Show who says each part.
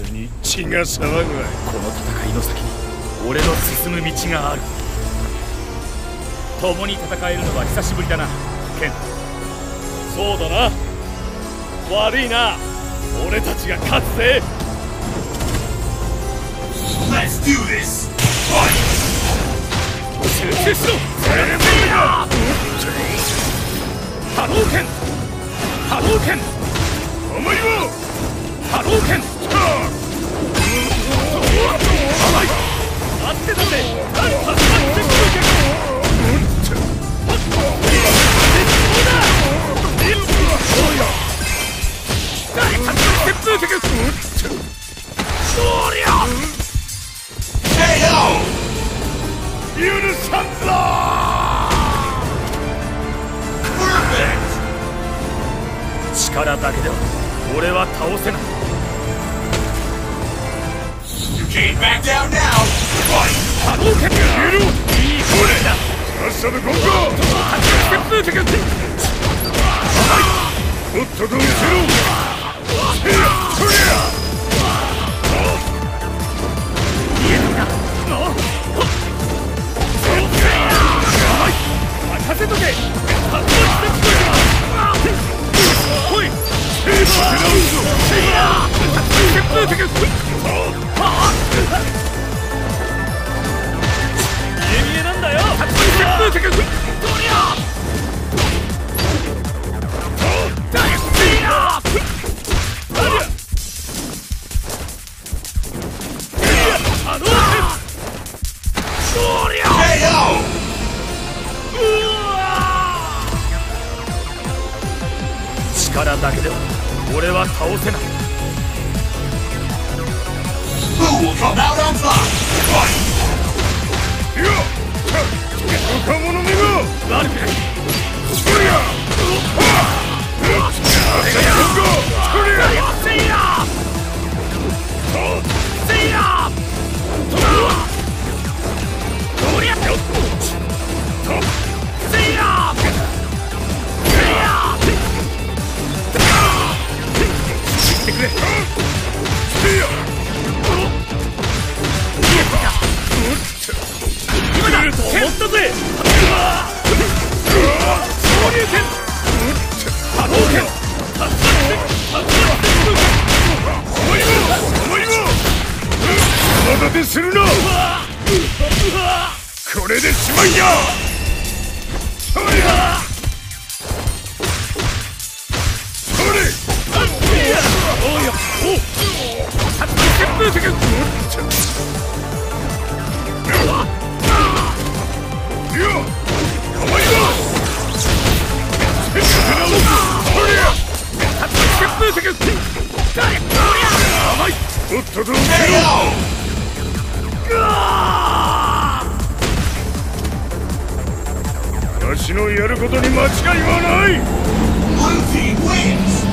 Speaker 1: に血が騒ぐわ
Speaker 2: この戦いの先に俺の進む道がある。共に戦えるのは久しぶりだなケン。
Speaker 1: そうだな。悪いな。俺たちが勝つぜ。
Speaker 3: Let's do this!
Speaker 1: 集中しろ
Speaker 2: 力だけでは俺は倒せない
Speaker 3: You can't back down now! Fight!
Speaker 1: 波動拳やめろいい声ださっさとゴンゴ旋風脚とっとと見せろそりゃ任せとけ見えなんだ
Speaker 2: 力だけでは俺は倒せない。
Speaker 1: でするなこれでしまいやそりゃそれおうやおう旋風脚いやお前は旋風脚甘いとっとと受けろ
Speaker 3: KO!
Speaker 1: わしのやることに間違いはない!